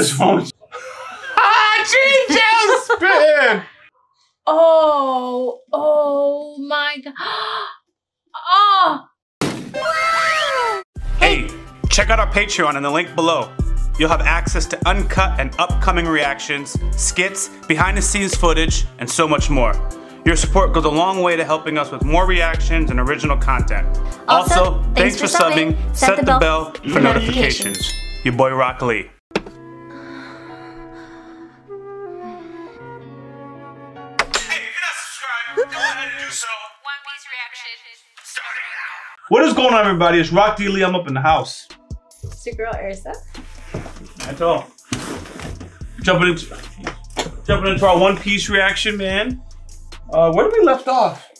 is wrong with you? ah, Chinchou spin! Oh, oh my god. Oh! Hey, check out our Patreon in the link below. You'll have access to uncut and upcoming reactions, skits, behind the scenes footage, and so much more. Your support goes a long way to helping us with more reactions and original content. Also, thanks, for subbing. Set, the bell, for notifications. Your boy Rock Lee. What is going on, everybody? It's Rock D Lee. I'm up in the house. It's your girl Erza. That's all. Jumping into jumping into our One Piece reaction, man. Uh, where did we left off?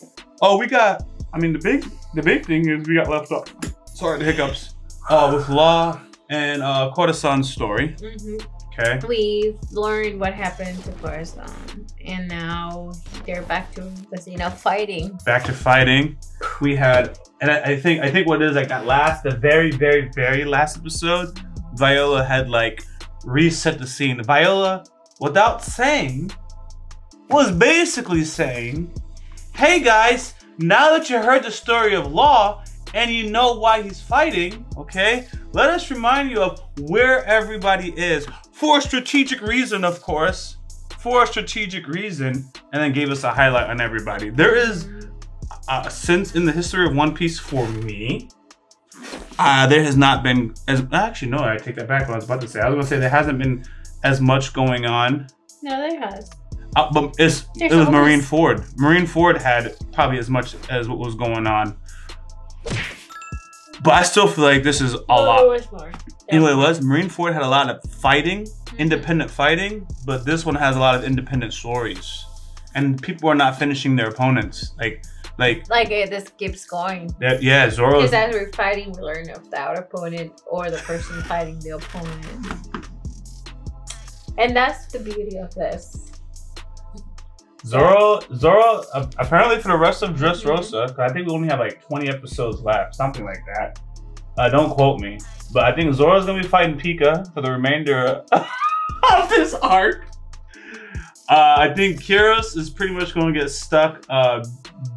Oh, we got. I mean, the big the big thing is we got left off. Sorry, the hiccups. Uh, with Law and uh, Corazon's story. Mm-hmm. Okay. We've learned what happened to Corazon, and now they're back to scene of fighting. Back to fighting. We had, and I, I think I think what it is like that last, the very very very last episode, Viola had like reset the scene. Viola, without saying, was basically saying, "Hey guys, now that you heard the story of Law and you know why he's fighting, okay, let us remind you of where everybody is for a strategic reason, of course." For a strategic reason, and then gave us a highlight on everybody. There is uh, since in the history of One Piece for me, uh, there has not been as actually no, I take that back. What I was about to say, I was gonna say there hasn't been as much going on. No, there has. Uh, but it's, There's it was Marineford. Marine Ford had probably as much as what was going on. But I still feel like this is a Oh, lot. it was more. What it was? Marineford had a lot of fighting, Mhm. independent fighting, but this one has a lot of independent stories. And people are not finishing their opponents. Like, like, Like it, this keeps going. that, yeah, Zoro. Because as we're fighting, we learn of the outer opponent or the person fighting the opponent. And that's the beauty of this. Zoro, Zoro, uh, apparently for the rest of. Dressrosa, 'cause I think we only have like 20 episodes left, something like that. Uh, don't quote me. But I think Zoro's gonna be fighting Pica for the remainder of this arc. Uh, I think Kyros is pretty much gonna get stuck uh,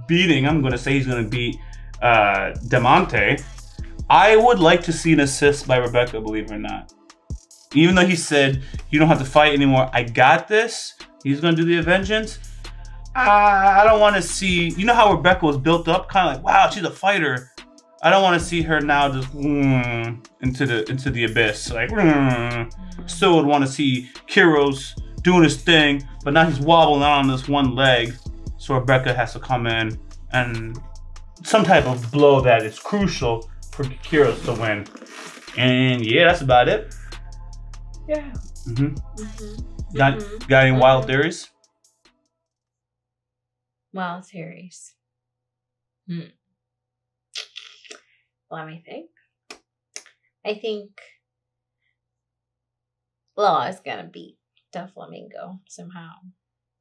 beating, I'm gonna say he's gonna beat uh, Diamante. I would like to see an assist by Rebecca, believe it or not. Even though he said, you don't have to fight anymore, I got this. He's gonna do the vengeance. Uh, I don't want to see. You know how Rebecca was built up, kind of like, wow, she's a fighter. I don't want to see her now just mm, into the into the abyss. Like, mm. still would want to see Kyros doing his thing, but now he's wobbling on this one leg. So Rebecca has to come in and some type of blow that is crucial for Kyros to win. And yeah, that's about it. Yeah. hmm Mm-hmm. Got Mhm. got any wild Mhm. theories? Wild theories. Hmm. Let me think. I think Law is gonna beat the Flamingo somehow.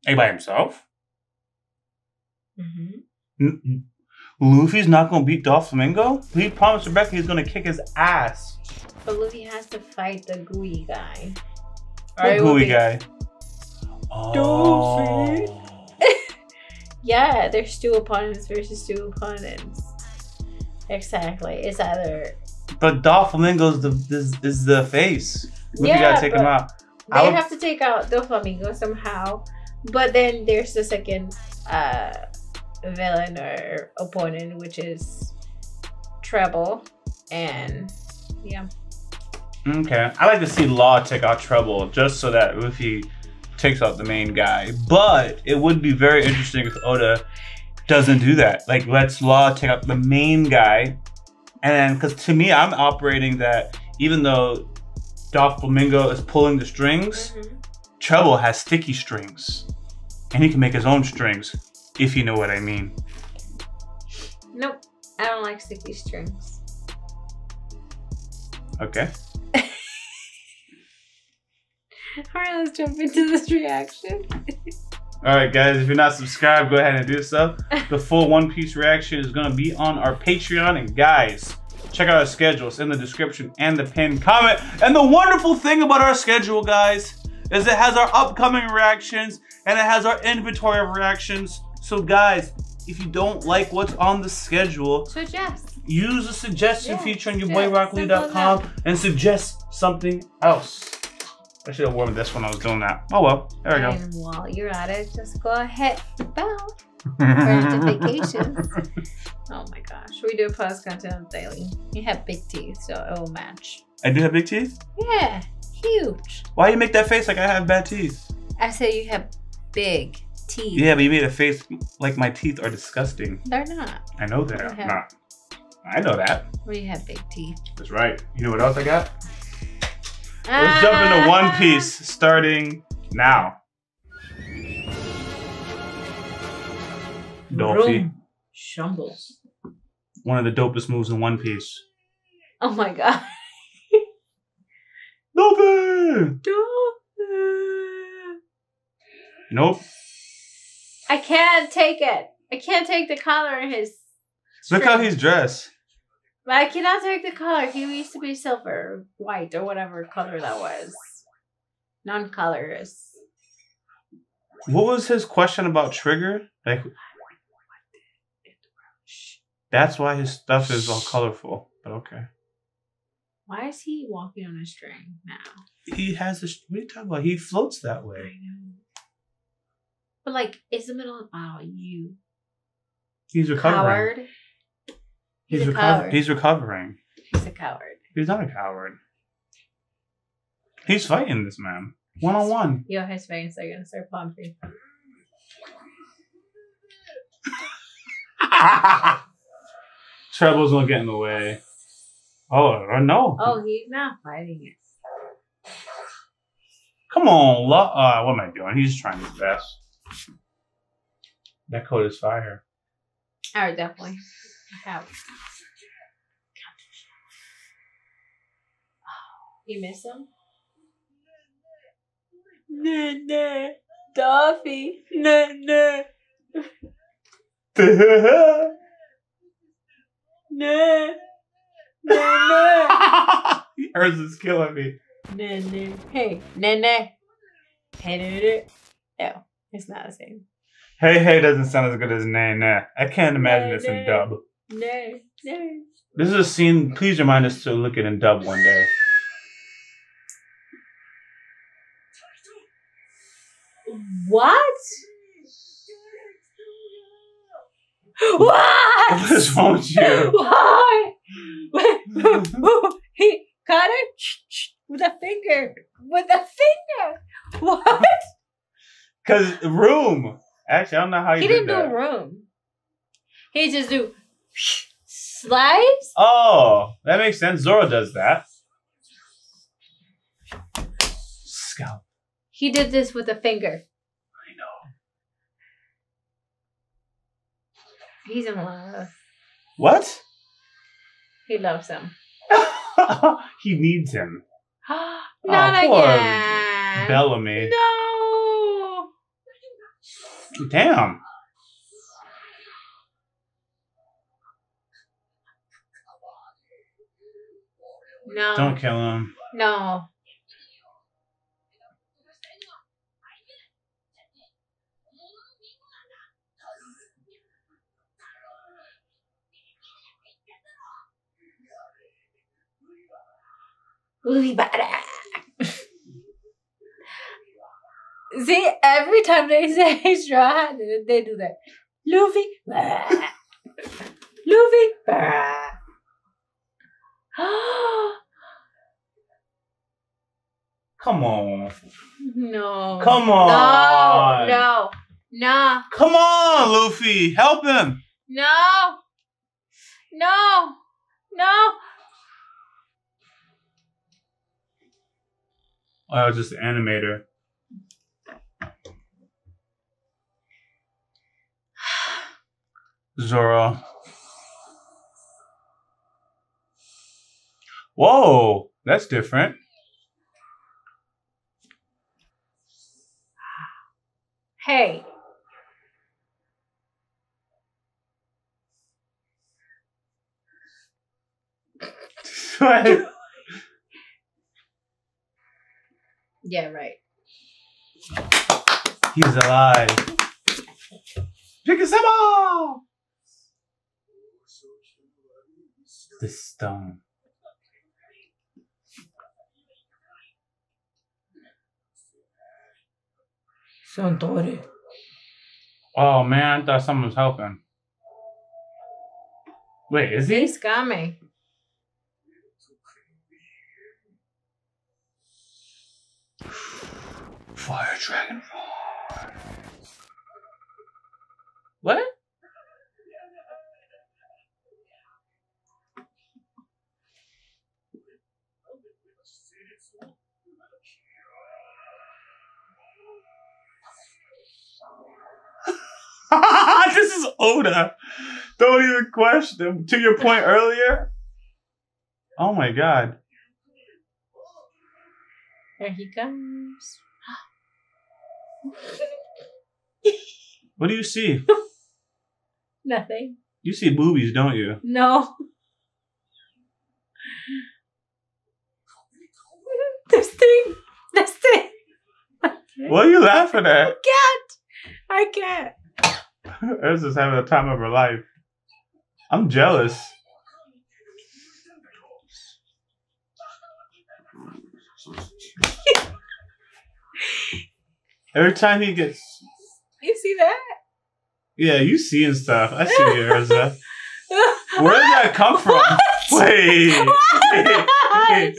Hey, by himself? Mm-hmm. Luffy's not gonna beat Doflamingo? He promised Rebecca he's gonna kick his ass. But Luffy has to fight the gooey guy. It will gooey guy? Oh. Yeah, there's two opponents versus two opponents. Exactly. It's either But Doflamingo's the is, is the face. Luffy Yeah, gotta take him out. they I would- have to take out the flamingo somehow. But then there's the second uh villain or opponent, which is Treble. And yeah. Okay. I like to see Law take out Treble just so that Luffy takes out the main guy. But it would be very interesting if Oda doesn't do that. Like lets Law take out the main guy. And then because to me I'm operating that even though Doflamingo is pulling the strings, Mhm. Treble has sticky strings. And he can make his own strings, if you know what I mean. Nope. I don't like sticky strings. Okay. Alright, let's jump into this reaction. All right, guys, if you're not subscribed, go ahead and do so. The full One Piece reaction is going to be on our Patreon. And guys, check out our schedule. It's in the description and the pinned comment. And the wonderful thing about our schedule, guys, is it has our upcoming reactions and it has our inventory of reactions. So guys, if you don't like what's on the schedule, Suggest. use the suggestion Yeah, feature on yeah, yourboyrockley.com and suggest something else. I should have worn this when I was doing that. Oh well, there we go. And while you're at it, just go ahead the bell for notifications. oh my gosh. We do post content daily. You have big teeth, so it will match. I do have big teeth? Yeah, huge. Why you make that face like I have bad teeth? I say you have big teeth. Yeah, but you made a face like my teeth are disgusting. They're not. I know they're Okay. not. I know that. We have big teeth. That's right. You know what else I got? Let's jump into One Ah. Piece starting now. Dolphy, Vroom. Shambles. one of the dopest moves in One Piece. Oh my god. Dolphin! Nope. I can't take it. I can't take the color in his. Look how he's dressed. But I cannot take the color. He used to be silver, white, or whatever color that was. Non-colorless. What was his question about Trigger? Like, that's why his stuff is all colorful. But okay. Why is he walking on a string now? He has this. What are you talking about? He floats that way. I know. But like, it's the middle of oh you He's recovering. coward. He's, He's a reco- coward. He's recovering. He's a coward. He's not a coward. He's fighting this man one on one. Yo, his face are gonna start pumping. Treble's gonna get in the way. Oh uh, no! Oh, he's not fighting it. Come on, lo- uh, what am I doing? He's trying his best. That coat is fire. I would definitely have. You miss him? Nah, nah. Doffy. Nah, nah. Nah. Nah, nah. Yours is killing me. Nah, nah. Hey, nah, nah. Hey, nah, nah. No, it's not the same. Hey, hey doesn't sound as good as nay, nah. I can't imagine Nay, this in dub. No, no. This is a scene. Please remind us to look at in dub one day. What? What? What is wrong with you? Why? he cut it with a finger. With a finger. What? Cause room. Actually, I don't know how you He did didn't that. do a room. He just do slides. Oh, that makes sense. Zoro does that. Scalp. He did this with a finger. I know. He's in love. What? He loves him. he needs him. Not Oh, poor again. Bellamy. No. Damn. No. Don't kill him. No. Luffy badass. See, every time they say straw they- do that. Luffy. Luffy. Come on. no. Come on. No, no, no, Come on, Luffy. Help him. no, no, no. Oh, I was just an animator. Zoro. Whoa, that's different. Hey. Yeah, right. He's alive. Pick us up! The stone. Santori. Oh man, I thought someone was helping. Wait, is he? He's coming. Fire Dragon What? this is Oda. Don't even question. To your point earlier. Oh my god. There he comes. What do you see? Nothing. You see boobies, don't you? No. this thing. This thing. What are you laughing at? I can't. I can't. Erza's having the time of her life. I'm jealous. Every time he gets, You see that? yeah, you seeing stuff. I see you, Erza. Where did that come from? Wait. What?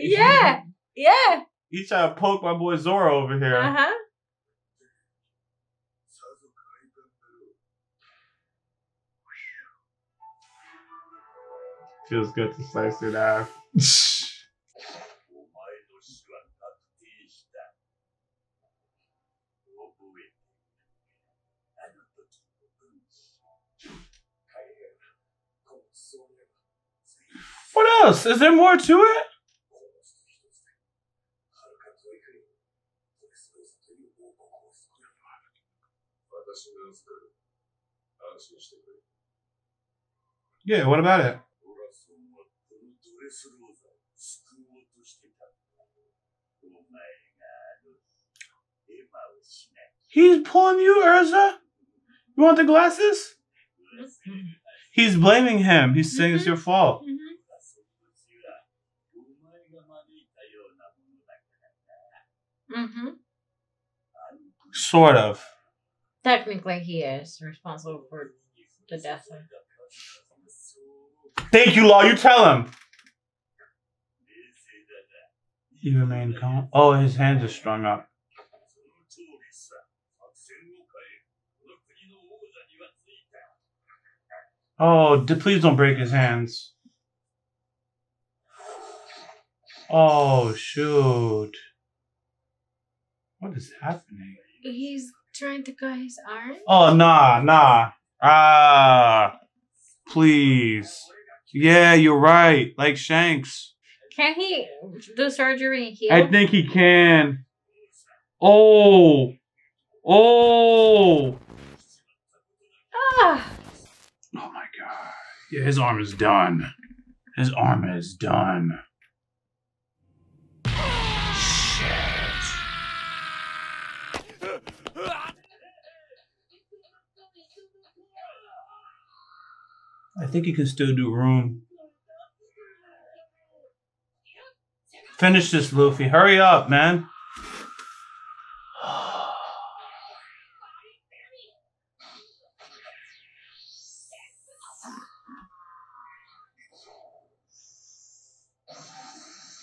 yeah. Yeah. He trying to poke my boy Zoro over here. Uh huh. Feels good to slice it off. What else? Is there more to it? Yeah, what about it? スルーザを救おうとしてた。お前があのエマをしない。He's pulling you, Erza? You want the glasses? He's blaming him. He's saying it's your mm-hmm. fault. Mm-hmm. Sort of. Technically, he is responsible for the death. Thank you, Law. You tell him. He remained calm. Oh, his hands are strung up. Oh, please don't break his hands. Oh, shoot. What is happening? He's trying to cut his arm? Oh, nah, nah. Ah, please. Yeah, you're right. Like Shanks. Can he do surgery and heal? I think he can. Oh. Oh. ah, Oh my god. Yeah, his arm is done. His arm is done. I think he can still do room. Finish this, Luffy. Hurry up, man.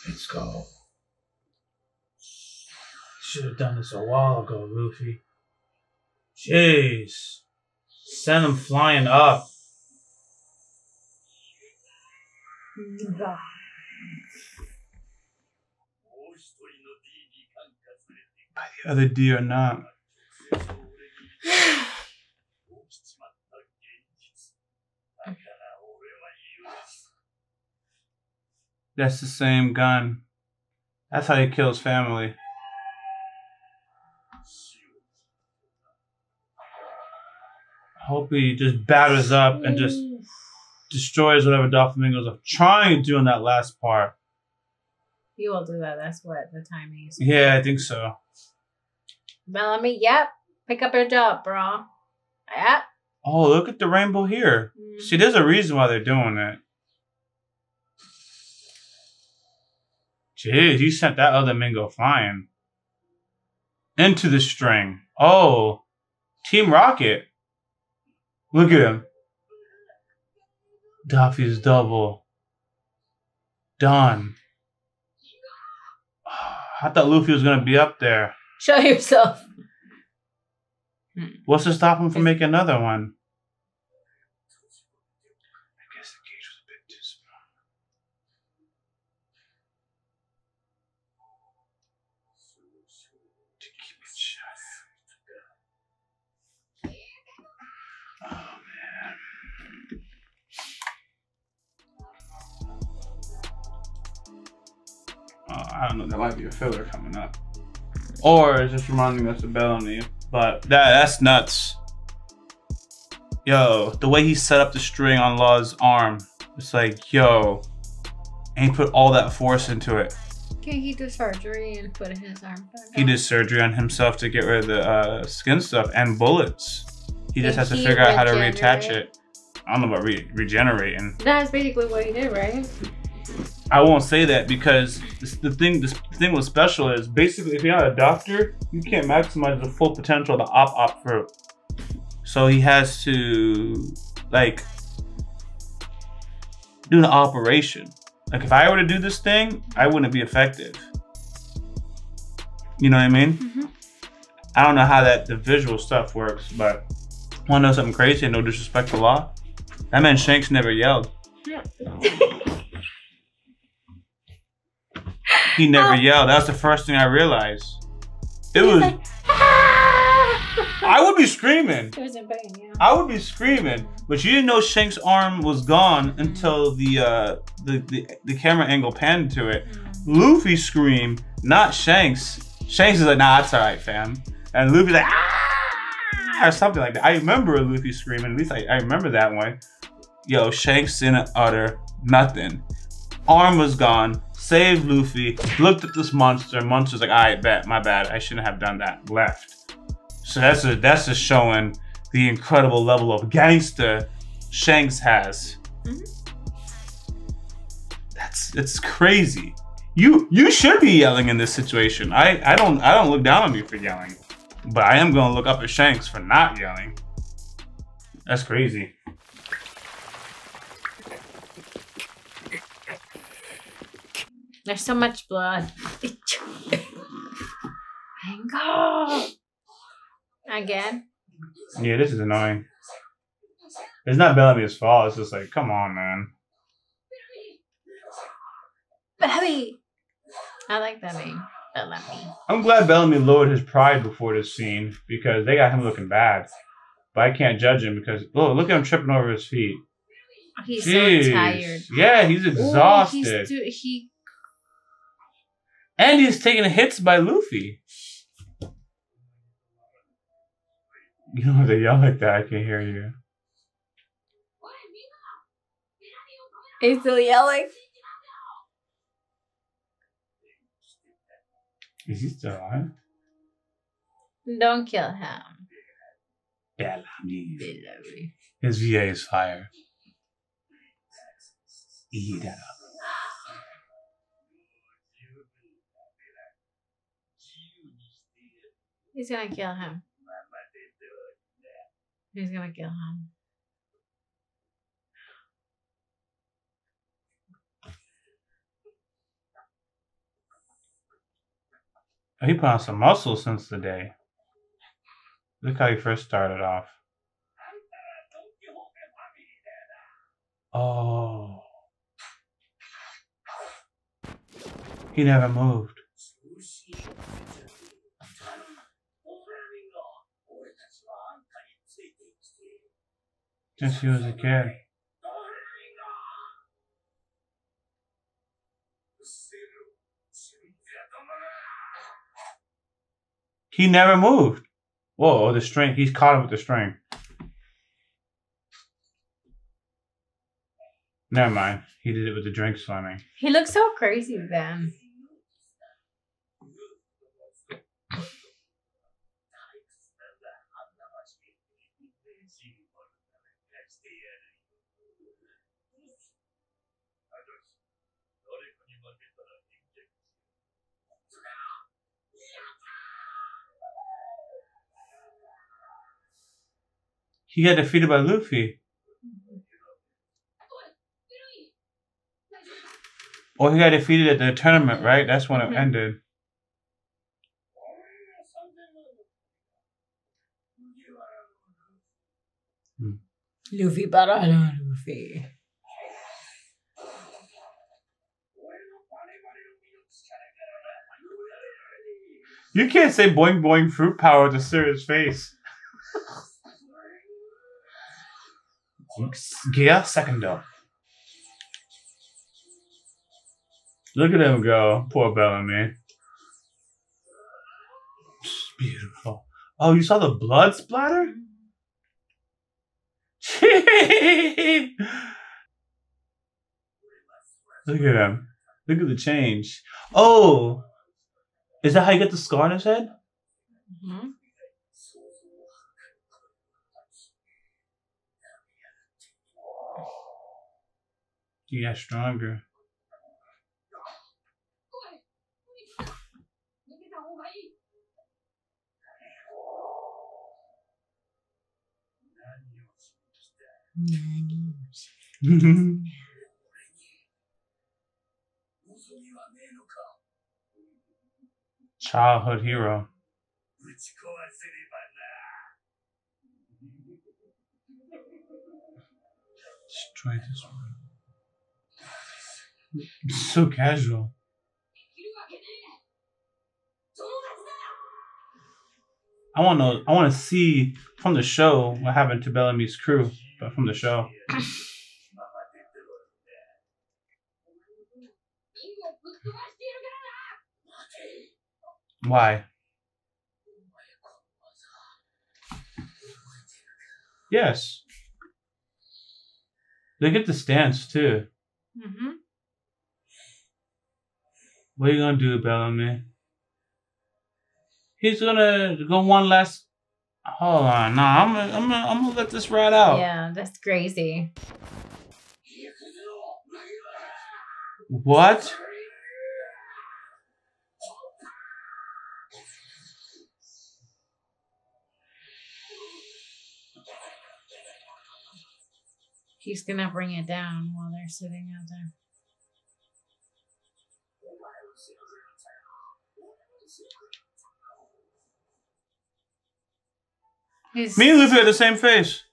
Let's go. Should have done this a while ago, Luffy. Jeez. Send him flying up. Nah. by the other day or not. That's the same gun. That's how he kills family. I hope he just batters up and just destroys whatever Dolphins are trying to do in that last part. He will do that. That's what the timing is. Yeah, I think so. Bellamy, yep. Pick up your job, bro. Yep. Oh, look at the rainbow here. Mm. See, there's a reason why they're doing it. Jeez, you sent that other Mingo flying. Into the string. Oh, Team Rocket. Look at him. Doffy's double. Done. I thought Luffy was going to be up there. Show yourself. What's to stop him from making another one? I guess the cage was a bit too small. To keep it shut. Oh man. Oh, I don't know. There might be a filler coming up, or it's just reminding us of Bellamy. But that that's nuts. Yo, the way he set up the string on Law's arm, it's like, yo, and he put all that force into it. Can he do surgery and put his arm back? He on? did surgery on himself to get rid of the uh, skin stuff and bullets. He just Can has to figure out how to reattach it. I don't know about re- regenerating. That's basically what he did, right? I won't say that because this, the thing, this thing was special is basically if you're not a doctor, you can't maximize the full potential of the op op fruit. So he has to like do an operation. Like if I were to do this thing, I wouldn't be effective. You know what I mean? Mhm. I don't know how that the visual stuff works, but want to know something crazy? and No disrespect to law. That man Shanks never yelled. He never Oh. yelled. That's the first thing I realized. It was. like, "Ah!" I would be screaming. He was in pain, yeah. I would be screaming. But you didn't know Shank's arm was gone until the uh the, the, the camera angle panned to it. Mm. Luffy screamed, not Shanks. Shanks is like, nah, it's alright, fam. And Luffy's like, ah, or something like that. I remember Luffy screaming. At least I, I remember that one. Yo, Shanks didn't utter nothing. Arm was gone. Saved Luffy. Looked at this monster. Monster's like, alright, bet, my bad. I shouldn't have done that. Left. So that's a, that's just showing the incredible level of gangster Shanks has. Mhm. That's it's crazy. You you should be yelling in this situation. I I don't I don't look down on you for yelling, but I am gonna look up at Shanks for not yelling. That's crazy. There's so much blood. Mango! Again? Yeah, this is annoying. It's not Bellamy's fault. It's just like, come on, man. Bellamy! I like that name. Bellamy. I'm glad Bellamy lowered his pride before this scene because they got him looking bad. But I can't judge him because oh, look at him tripping over his feet. He's Jeez. so tired. Yeah, he's Ooh, exhausted. he's too, he and he's taking hits by Luffy. You don't have to yell like that. I can't hear you. he's still yelling. Is he still alive? Don't kill him. Bellamy. Bellamy. His VA is fire. Eat up. He's gonna kill him. He's gonna kill him. He put on some muscle since the day. Look how he first started off. Oh. He never moved. He was a kid. He never moved. Whoa, oh, the string. He's caught him with the string. Never mind. He did it with the drink swimming. He looks so crazy then. He got defeated by Luffy. Or he got defeated at the tournament, right? That's when it Mhm. ended. Luffy Barano Luffy. You can't say boing boing fruit power to Sirius face. Gear secondo. Look at him go, poor Bellamy. Beautiful. Oh, you saw the blood splatter? Look at him. Look at the change. Oh, is that how you get the scar on his head? Mhm. You got stronger. Childhood hero. Let's try this one. It's so casual. I want to. I want to see from the show what happened to Bellamy's crew, but from the show. Why? Yes. They get the stance too. Mm-hmm. What are you gonna do, Bellamy? He's gonna go one last. Hold on, nah. I'm gonna, I'm gonna, I'm gonna let this ride out. Yeah, that's crazy. What? He's gonna bring it down while they're sitting out there. He's, Me and Luffy had the same face.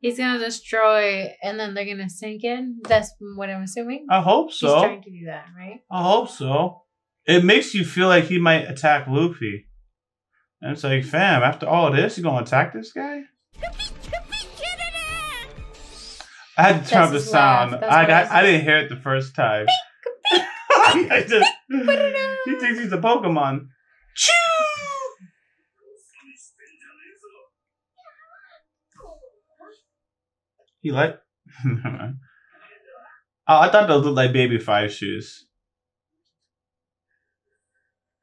he's gonna destroy and then they're gonna sink in. That's what I'm assuming. I hope so. He's trying to do that, right? I hope so. It makes you feel like he might attack Luffy. And it's like, fam, after all this, you gonna attack this guy? I had to turn up the sound. I got, I didn't hear it the first time. I just, he thinks he's a Pokemon. He like. oh, I thought those looked like baby five shoes.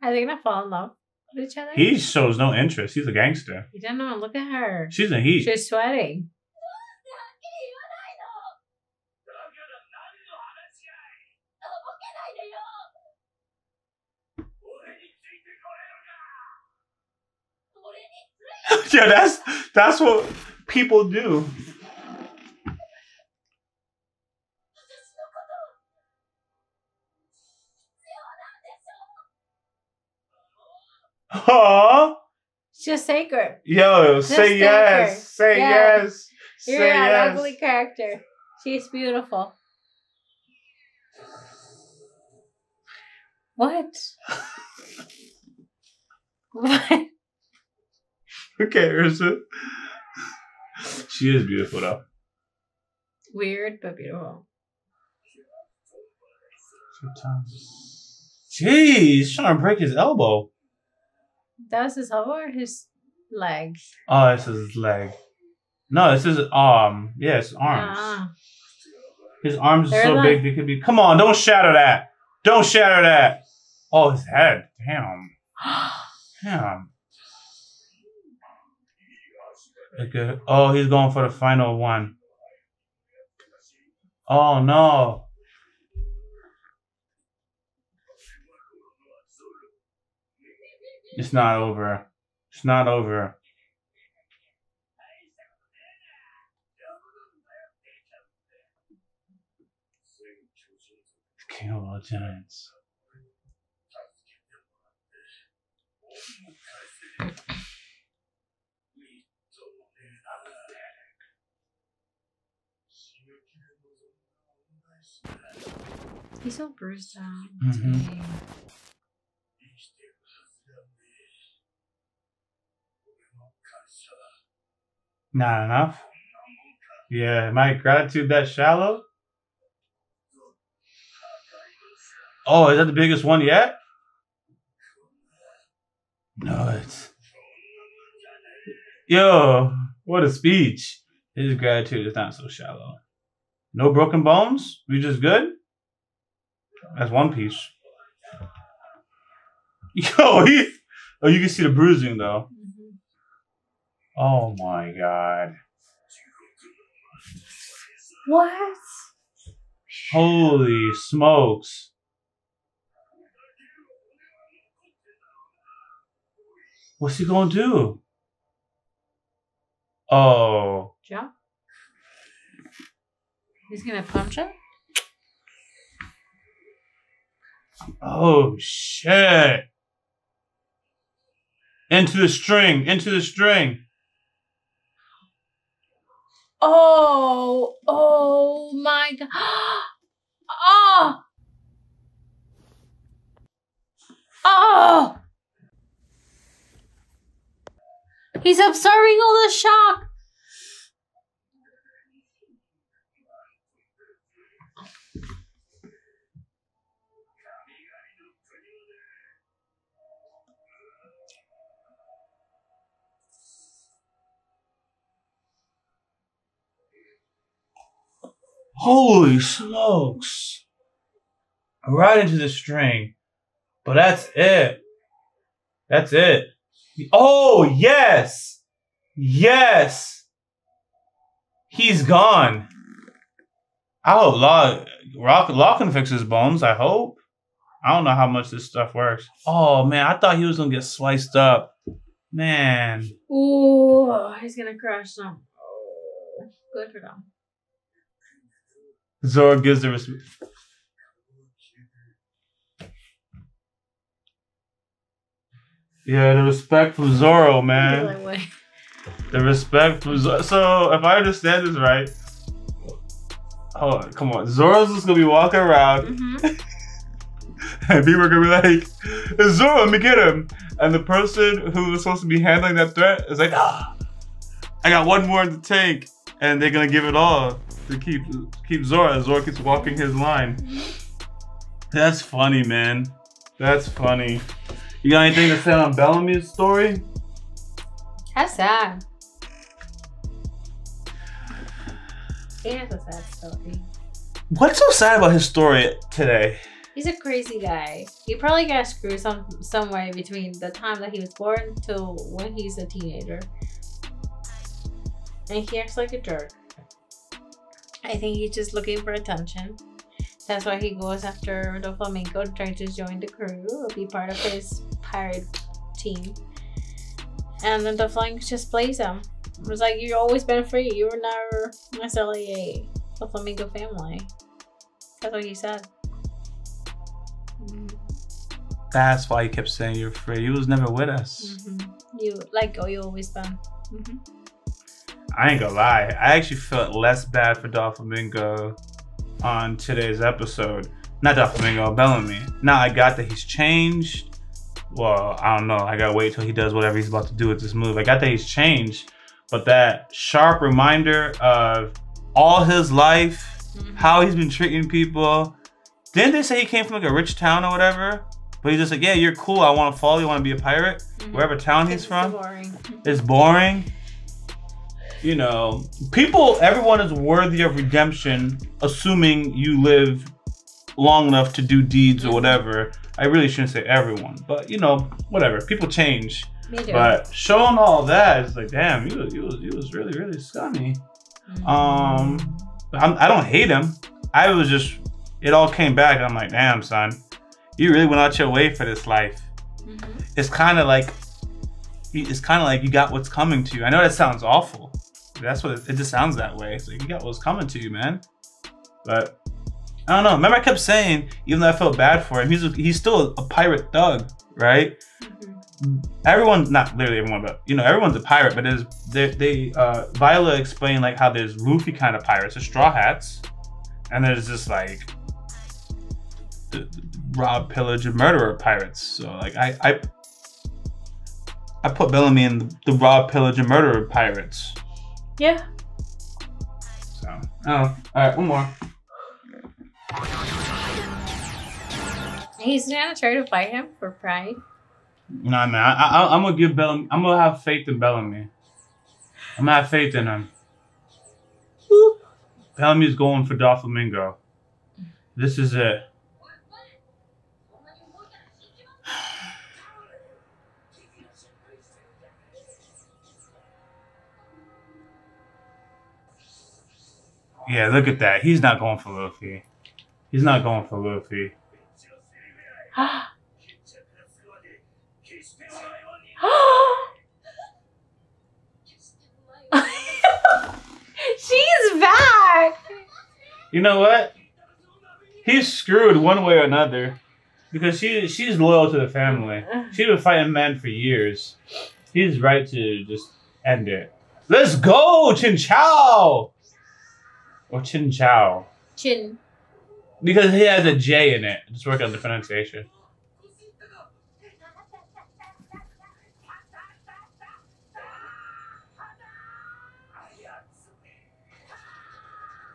Are they gonna fall in love with each other? He shows no interest. He's a gangster. You don't know. Look at her. She's in heat. She's sweating. yeah, that's that's what people do. Huh? Just take her. Yo, Just say yes. her. Say Yeah. yes. You're say an yes. ugly character. She's beautiful. What? what? Who cares? she is beautiful though. Weird but beautiful. Jeez, he's trying to break his elbow. That was his elbow or his leg? Oh, this is his leg. No, this is arm. Yeah, arms. Ah. His arms are They're so alive. big they could be. Come on, don't shatter that. Don't shatter that. Oh, his head. Damn. Damn. Okay. Oh, he's going for the final one. Oh no. It's not over. It's not over. King of all giants. He's so bruised out. Mhm. Dang. Not enough. Yeah, my gratitude that shallow. Oh, is that the biggest one yet? No, it's. Yo, what a speech. His gratitude is not so shallow. No broken bones? We just good? That's one piece. Yo, he. Oh, you can see the bruising though. Mm-hmm. Oh my god. What? Holy smokes. What's he gonna do? Oh, Jump? He's gonna punch him? oh shit. Into the string, into the string. Oh, oh my god. Oh! Oh! He's absorbing all the shock. Holy smokes. Right into the string. But that's it. That's it. Oh, yes. Yes. He's gone. I hope Law, Rock, Law can fix his bones. I hope. I don't know how much this stuff works. Oh, man. I thought he was going to get sliced up. Man. Ooh, he's gonna crash some. Oh, good for them. Zoro gives the respect. Yeah, the respect from Zoro, man. Like. The respect from Zoro. So, if I understand this right, hold on, come on. Zoro's just gonna be walking around, Mhm. and people are gonna be like, "It's Zoro, let me get him." And the person who was supposed to be handling that threat is like, "Ah, I got one more in the tank," and they're gonna give it all to keep keep Zoro. as Zoro keeps walking his line. That's funny, man. That's funny. You got anything to say on Bellamy's story? That's sad. He has a sad story. What's so sad about his story today? He's a crazy guy. He probably got screwed some somewhere between the time that he was born till when he's a teenager. And he acts like a jerk. I think he's just looking for attention. That's why he goes after the flamingo, trying to join the crew or be part of his pirate team. And then the flamingo just plays him. It was like you've always been free. You were never necessarily a, a flamingo family. That's what he said. Mm. That's why he kept saying you're free. He was never with us. Mhm. You like oh you always been. hmm I ain't gonna lie. I actually felt less bad for Doflamingo on today's episode. Not Doflamingo, Bellamy. Now I got that he's changed. Well, I don't know. I gotta wait till he does whatever he's about to do with this move. I got that he's changed, but that sharp reminder of all his life, Mm-hmm. how he's been treating people. Didn't they say he came from like a rich town or whatever? But he's just like, yeah, you're cool. I want to follow you. Want to be a pirate? Wherever town he's from. boring. It's boring. You know, people, everyone is worthy of redemption, assuming you live long enough to do deeds or whatever. I really shouldn't say everyone, but you know, whatever. People change. Me too. But showing all that is like, damn, you was, you was, you was really, really scummy. Um, I'm, I don't hate him. I was just, it all came back. I'm like, damn, son, you really went out your way for this life. Mhm. It's kind of like, it's kind of like you got what's coming to you. I know that sounds awful. That's what it, it just sounds that way. It's like you got what's coming to you, man. But I don't know. Remember, I kept saying, even though I felt bad for him, he's he's still a pirate thug, right? Mhm. everyone not literally everyone but you know everyone's a pirate but there's they, they uh viola explained like how there's Luffy kind of pirates the straw hats and there's just like the, the rob pillage and murderer pirates so like i i i put bellamy in the, the rob pillage and murderer pirates Yeah. so oh all right one more He's gonna try to fight him for pride. nah man I, I i'm gonna give bellamy i'm gonna have faith in bellamy i'm gonna have faith in him Bellamy's going for Doflamingo. This is it. Yeah, look at that. He's not going for Luffy. He's not going for Luffy. She's back. You know what? He's screwed one way or another because she she's loyal to the family. She's been fighting men for years. He's right to just end it. Let's go, Chin Chow. Or Chinjao. Chin. Because he has a J in it. Just work on the pronunciation.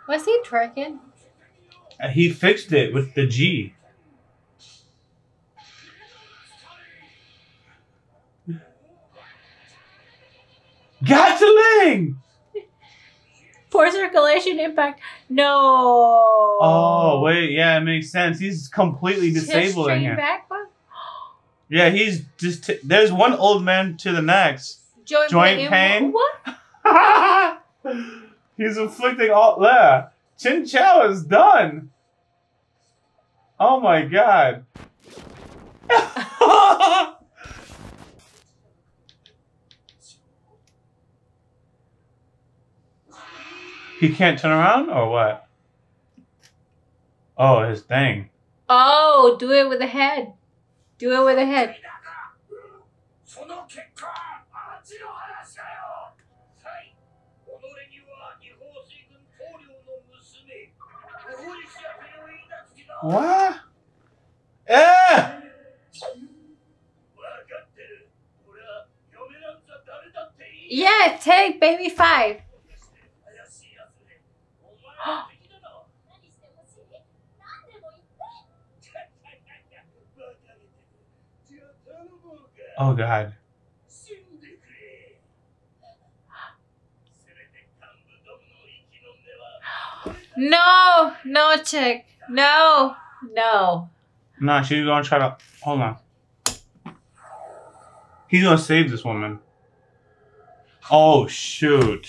Was he twerking? Uh, He fixed it with the G. Gatling! Poor circulation impact. No. Oh, wait, yeah, it makes sense. He's completely disabling straight him. back one? Yeah, he's just. T- there's one old man to the next. Joint, Joint pain? What? he's inflicting all. Yeah, Chin Chow is done. Oh my god. He can't turn around or what? Oh, his thing. Oh, do it with the head. Do it with the head. What? Eh! Yeah, take baby five. Oh god. No, no, chick. No, no. No, she's gonna try to. Hold on. He's gonna save this woman. Oh, shoot.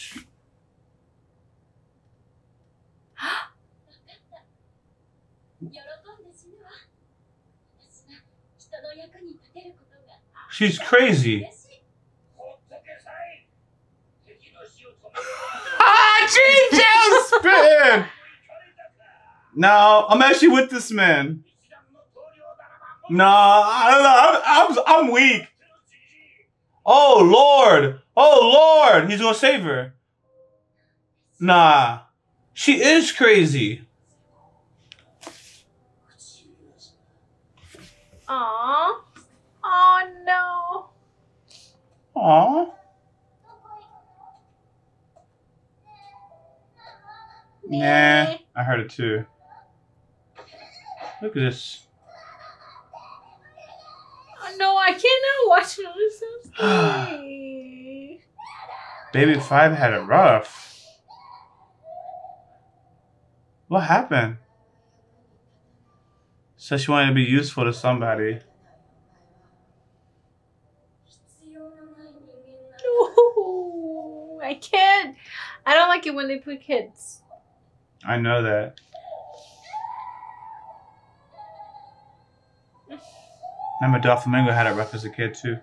She's crazy. ah, now, I'm actually with this man. No, I don't know. I'm, I'm, I'm weak. Oh, Lord. Oh, Lord. He's going to save her. Nah. She is crazy. Aww. Oh no. Aw. Nah, I heard it too. Look at this. Oh, no, I cannot watch it. It's so scary. Baby Five had it rough. What happened? Said she wanted to be useful to somebody. I can't. I don't like it when they put kids. I know that. Remember, Doflamingo had it rough as a kid too.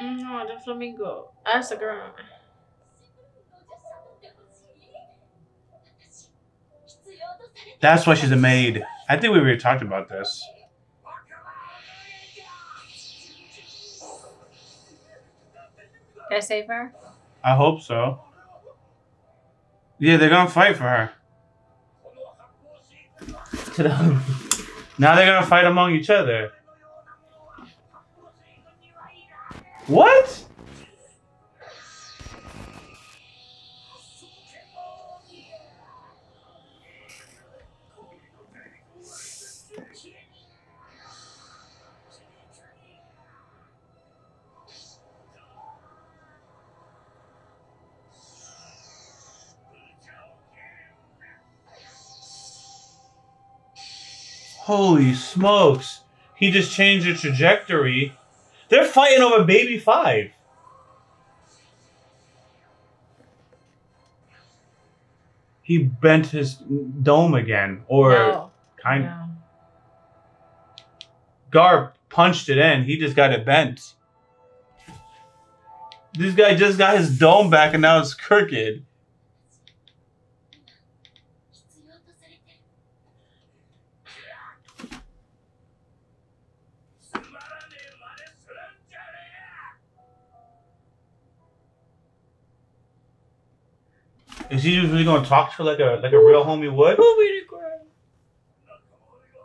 No, Doflamingo. That's a girl. That's why she's a maid. I think we already talked about this. Did I save her? I hope so. Yeah, they're gonna fight for her. now they're gonna fight among each other. What? 'Holy smokes! He just changed the trajectory. They're fighting over Baby Five. He bent his dome again, or no. kind. no. Gar punched it in. He just got it bent. This guy just got his dome back, and now it's crooked. Is he just really gonna talk to her like a like a real homie would?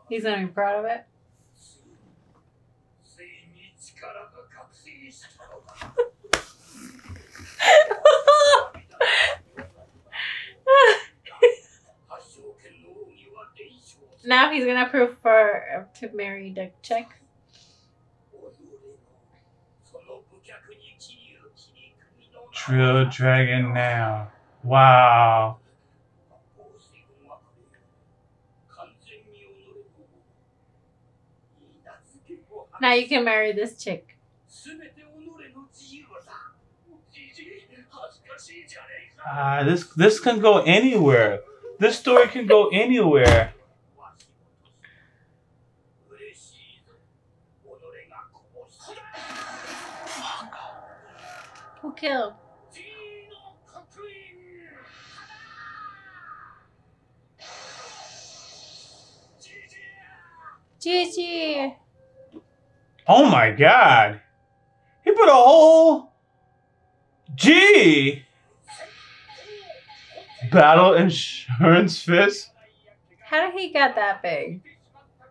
He's not even proud of it. now he's gonna prefer to marry Dick Chick. Trill Dragon now. Wow. Now you can marry this chick. Uh, this this can go anywhere. This story can go anywhere. Who killed? Gigi. Oh my god. He put a whole G battle insurance fist. How did he get that big?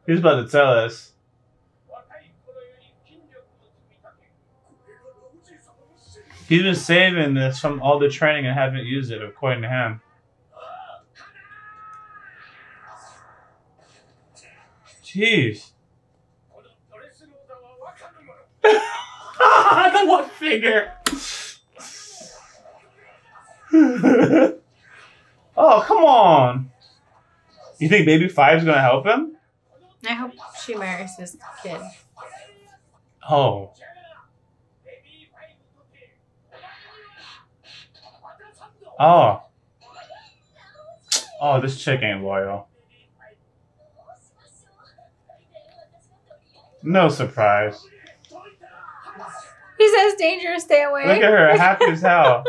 He's about to tell us. He's been saving this from all the training and haven't used it, according to him. Jeez. the one finger. oh, come on. You think baby five's gonna help him? I hope she marries this kid. Oh. Oh. Oh, this chick ain't loyal. No surprise. He says, dangerous, stay away. Look at her, happy as hell.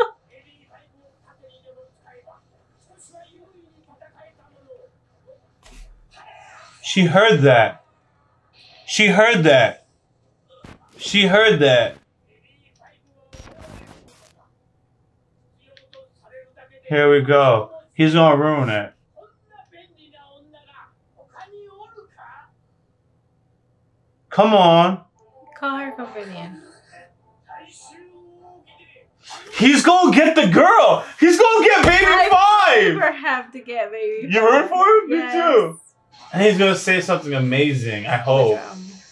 She heard that. She heard that. She heard that. Here we go. He's gonna ruin it. Come on. Call her Covidien. He's gonna get the girl. He's gonna get baby I five. Never have to get baby. You root for him? Yes. Me too. And he's gonna say something amazing. I hope.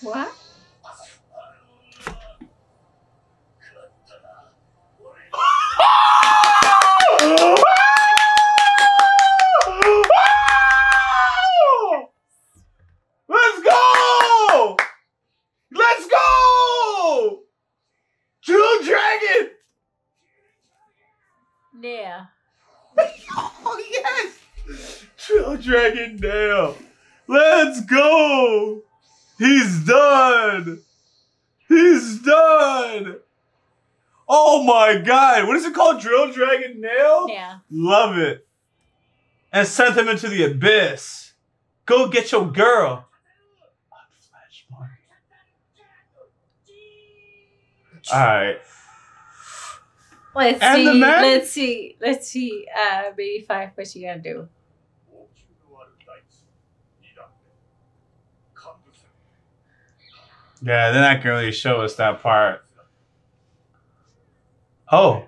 What? Yeah. oh, yes! Trill Dragon Nail. Let's go! He's done! He's done! Oh my god, what is it called? Drill Dragon Nail? Yeah. Love it. And sent him into the abyss. Go get your girl. Alright. Let's and see. Let's see. Let's see. Uh, baby five, what you gonna do? Yeah, they're not gonna really show us that part. Oh.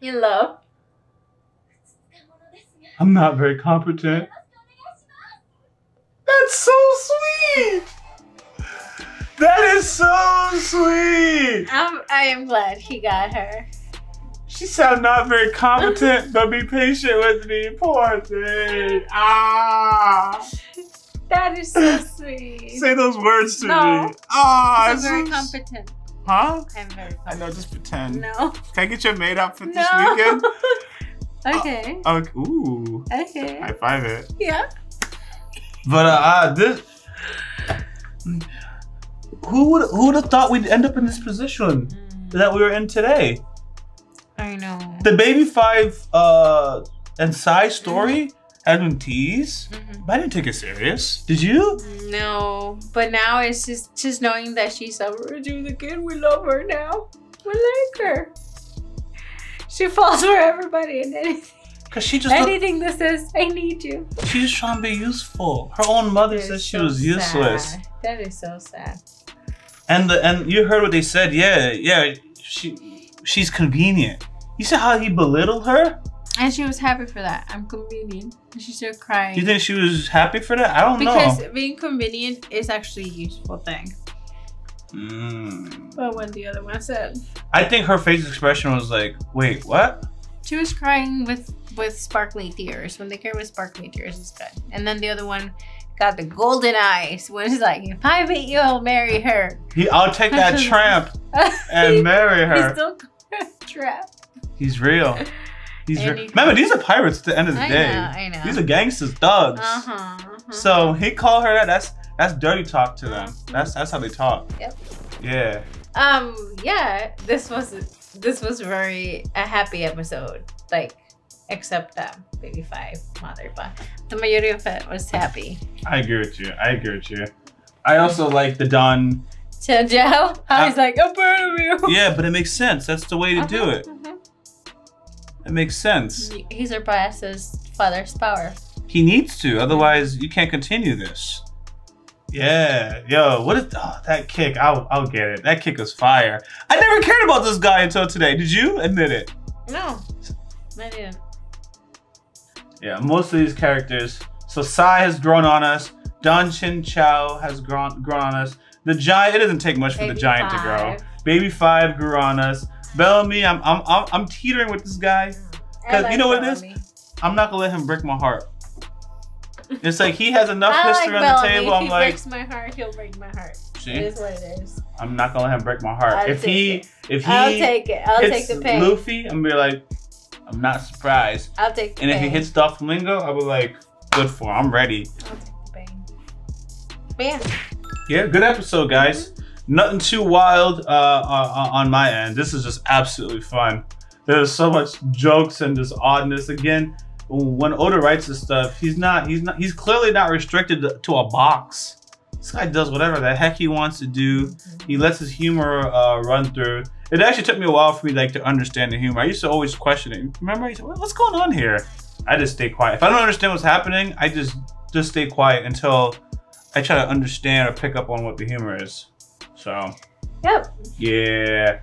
You love. I'm not very competent. That's so sweet. That is so sweet. I'm, I am glad he got her. She sound not very competent, but be patient with me. Poor thing. Ah. That is so sweet. Say those words to No. me. Ah, I'm it's very so- competent. Huh? I'm very I know, just pretend. No. Can I get your maid outfit for this weekend? okay. Okay. ooh. Okay. High five it. Yeah. But uh, uh this who would who would have thought we'd end up in this position that we were in today? I know. The baby five uh and Sai story had been teased. Mhm. But I didn't take it serious. Did you? No, but now it's just just knowing that she's a Virgin again. We love her now. We like her. She falls for everybody and anything. Cause she just Anything that says "I need you." she's trying to be useful. Her own mother That said she so was useless. sad. That is so sad. And the and you heard what they said. Yeah, yeah. She she's convenient. You see how he belittled her? And she was happy for that. I'm convenient. And she started crying. You think she was happy for that? I don't because know. Because being convenient is actually a useful thing. Mm. But when the other one said I think her face expression was like, wait, what? she was crying with with sparkly tears. When they care with sparkly tears is good. And then the other one got the golden eyes. When Was like, if I meet you, I'll marry her. He, I'll take that tramp and marry her. He's still trapped. He's real. He's he- Remember, these are pirates at the end of the I day. know, I know. These are gangsters, thugs. Uh-huh, uh-huh. So he called her that. That's that's dirty talk to them. That's that's how they talk. Yep. Yeah. um yeah, this was this was very a happy episode. Like except that baby five mother, but the majority of it was happy. I agree with you. I agree with you. I also like the Don. So Joe, I was like, I'm proud of you. Yeah, but it makes sense. That's the way to do Uh-huh, it. uh-huh. It makes sense. He's He surpasses father's power. He needs to, otherwise you can't continue this. Yeah, yo, what is oh, that kick? I'll I'll get it. That kick was fire. I never cared about this guy until today. Did you admit it? No, I didn't. Yeah, most of these characters. So Sai has grown on us. Don Chin Chow has grown grown on us. The giant. It doesn't take much for the giant to grow. Baby Five grew on us. Bellamy, I'm I'm I'm, I'm teetering with this guy. Cause like you know what it is? I'm not gonna let him break my heart. It's like he has enough I history like on the table. I'm he like, breaks my heart, he'll break my heart. see, It is what it is. I'm not gonna let him break my heart. I'll if he take if he I'll take it. I'll take the pain. Luffy, I'm gonna be like, I'm not surprised. I'll take And if pain. he hits Doflamingo, I'll be like, good for him. I'm ready. I'll take pain. But yeah. Good episode, guys. Nothing too wild uh, uh, on my end. This is just absolutely fun. There's so much jokes and just oddness. Again, when Oda writes this stuff, he's not. He's not. He's clearly not restricted to- to a box. This guy does whatever the heck he wants to do. He lets his humor uh, run through. It actually took me a while for me like to understand the humor. I used to always question it. Remember, I "What- what's going on here? I just stay quiet. If I don't understand what's happening, I just just stay quiet until I try to understand or pick up on what the humor is. So Yep. yeah.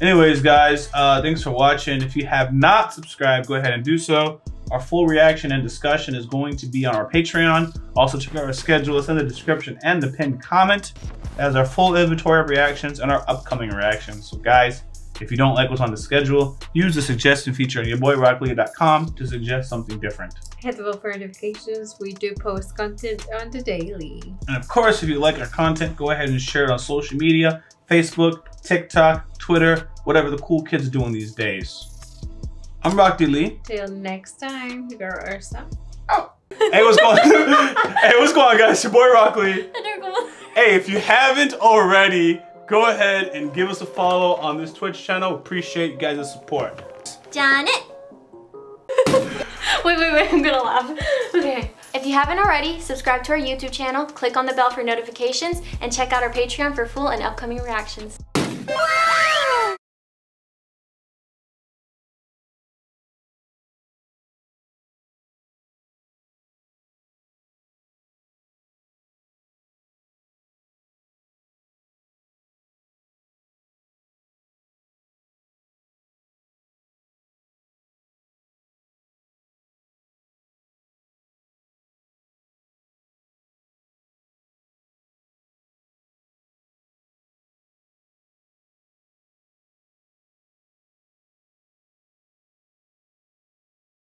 Anyways, guys, uh, thanks for watching. If you have not subscribed, go ahead and do so. Our full reaction and discussion is going to be on our Patreon. Also, check out our schedule. It's in the description and the pinned comment as our full inventory of reactions and our upcoming reactions. So, guys, if you don't like what's on the schedule, use the suggestion feature on yourboyrockley.com to suggest something different. Hit the bell for notifications. We do post content on the daily. And of course, if you like our content, go ahead and share it on social media Facebook, TikTok, Twitter, whatever the cool kids are doing these days. I'm Rocky Lee. Till next time, girl Erza. Oh. Hey, what's going? on? hey, what's going on, guys? Your boy Rock Lee. Hey, if you haven't already, go ahead and give us a follow on this Twitch channel. Appreciate you guys' support. Janet. wait, wait, wait, I'm gonna laugh. Okay. If you haven't already, subscribe to our YouTube channel, click on the bell for notifications, and check out our Patreon for full and upcoming reactions. Wow!